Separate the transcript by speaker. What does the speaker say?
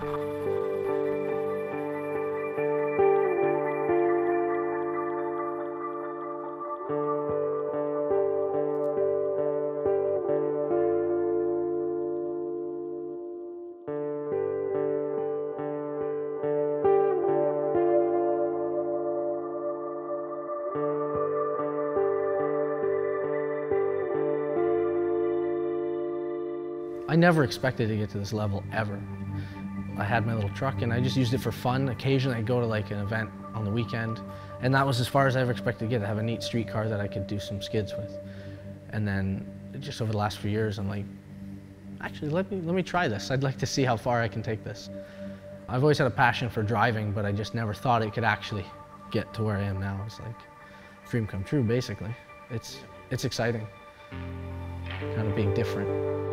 Speaker 1: I never expected to get to this level ever. I had my little truck and I just used it for fun. Occasionally I'd go to like an event on the weekend and that was as far as I ever expected to get, to have a neat street car that I could do some skids with. And then just over the last few years, I'm like, actually, let me, let me try this. I'd like to see how far I can take this. I've always had a passion for driving, but I just never thought it could actually get to where I am now. It's like dream come true, basically. It's, it's exciting, kind of being different.